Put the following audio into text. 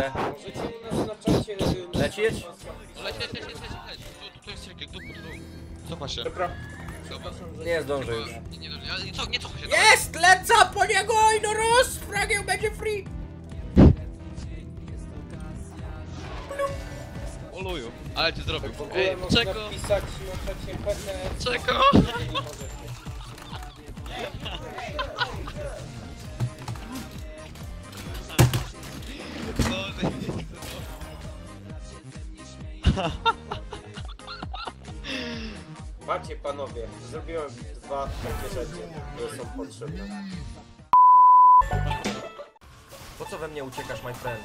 Lecę. Możecie u nas na czacie... y, Lecieć? Leć, leć, leć, leć, leć, leć. Tu, tu, jest Riek, tu, tu, tu. Cofa się. Dobra. Dobra. Nie zdążę już. Nie, nie, nie, ale co, nie cofa się. Jest! Lecę po niego i no roz! Fragieł będzie free! Oluju. Ale cię zrobił. W ogóle Ej, można czego? pisać na czacie PT. Czego? Macie panowie, zrobiłem dwa takie rzeczy, które są potrzebne. Po co we mnie uciekasz, my friend?